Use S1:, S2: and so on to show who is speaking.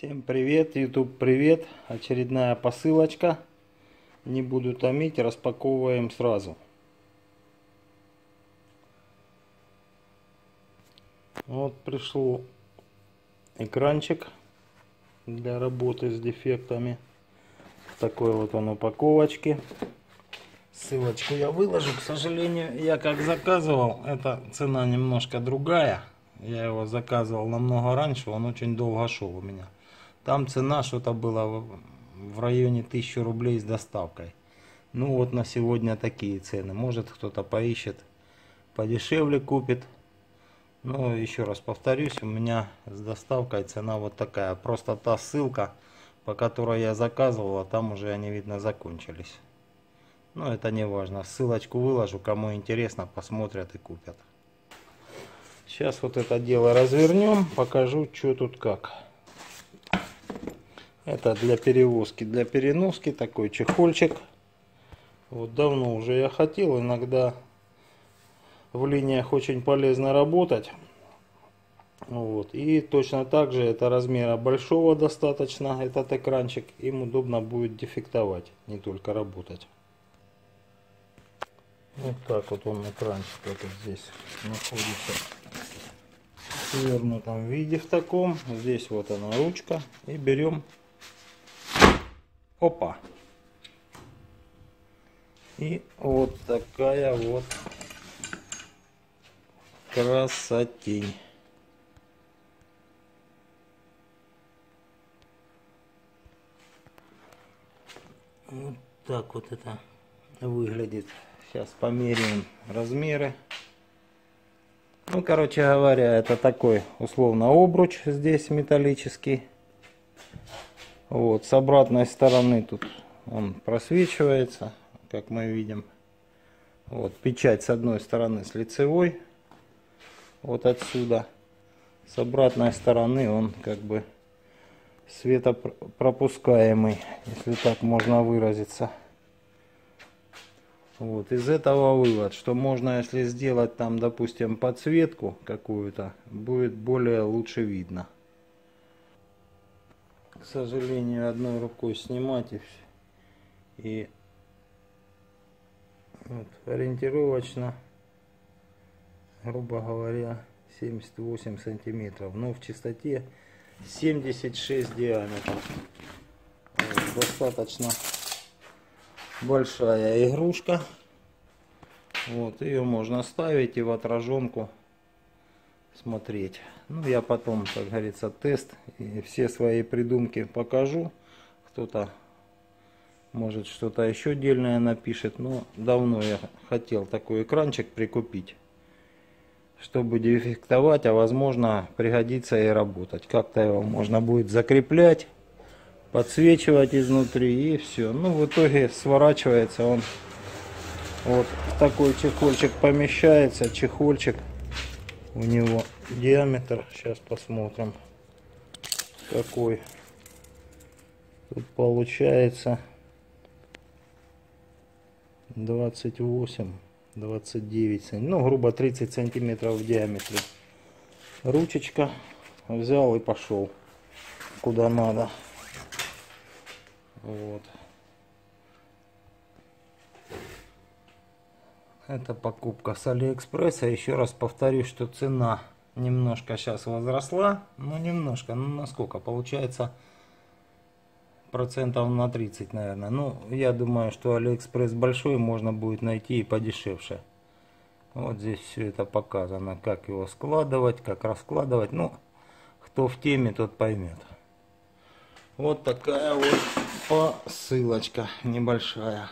S1: Всем привет, YouTube привет. Очередная посылочка. Не буду томить, распаковываем сразу. Вот пришел экранчик для работы с дефектами. В такой вот он упаковочке. Ссылочку я выложу. К сожалению, я как заказывал, эта цена немножко другая. Я его заказывал намного раньше, он очень долго шел у меня. Там цена что-то была в районе 1000 рублей с доставкой. Ну вот на сегодня такие цены. Может кто-то поищет, подешевле купит. Но еще раз повторюсь, у меня с доставкой цена вот такая. Просто та ссылка, по которой я заказывал, а там уже они, видно, закончились. Но это не важно. Ссылочку выложу, кому интересно, посмотрят и купят. Сейчас вот это дело развернем, покажу, что тут как. Это для перевозки, для переноски такой чехольчик. Вот давно уже я хотел, иногда в линиях очень полезно работать. Вот. И точно так же это размера большого достаточно, этот экранчик. Им удобно будет дефектовать, не только работать. Вот так вот он экранчик этот здесь находится в свернутом виде в таком. Здесь вот она ручка. И берем. Опа. И вот такая вот красотень. Вот так вот это выглядит. Сейчас померяем размеры. Ну, короче говоря, это такой условно обруч здесь металлический. Вот, с обратной стороны тут он просвечивается, как мы видим. Вот, печать с одной стороны с лицевой, вот отсюда. С обратной стороны он как бы светопропускаемый, если так можно выразиться. Вот, из этого вывод, что можно, если сделать там, допустим, подсветку какую-то, будет более лучше видно. К сожалению, одной рукой снимать и все. И вот, ориентировочно, грубо говоря, 78 сантиметров. Но в чистоте 76 диаметров. Достаточно большая игрушка. Вот, ее можно ставить и в отраженку смотреть. Ну, я потом, как говорится, тест и все свои придумки покажу. Кто-то, может, что-то еще отдельное напишет. Но давно я хотел такой экранчик прикупить, чтобы дефектовать, а возможно пригодится и работать. Как-то его можно будет закреплять подсвечивать изнутри и все. Ну, в итоге сворачивается он вот в такой чехольчик помещается. Чехольчик у него диаметр. Сейчас посмотрим какой. Тут получается 28 29 сантиметров, ну грубо 30 сантиметров в диаметре ручечка взял и пошел куда надо вот. Это покупка с Алиэкспресса. Еще раз повторюсь, что цена немножко сейчас возросла. Ну, немножко. Ну, насколько? Получается процентов на 30, наверное. Ну, я думаю, что Алиэкспресс большой можно будет найти и подешевше. Вот здесь все это показано, как его складывать, как раскладывать. Ну, кто в теме, тот поймет. Вот такая вот посылочка небольшая.